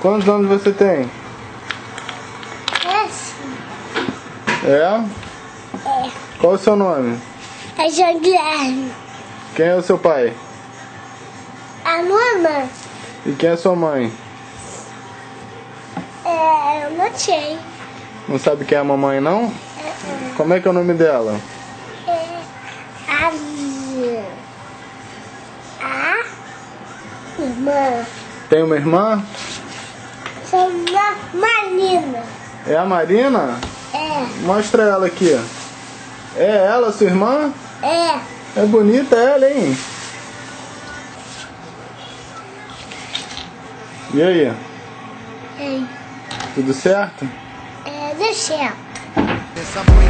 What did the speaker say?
Quantos anos você tem? Esse É? é Qual o seu nome? a João Guilherme. Quem é o seu pai? A mamãe E quem é sua mãe? é, eu não sei. Não sabe quem é a mamãe, não? Como é que é o nome dela? É a a irmã. Tem uma irmã? Chama Marina. É a Marina? É, Mostra ela aqui. É ela, sua irmã? é. É bonita ela, hein? E aí? É, Tudo certo? é do céu. Essa mãe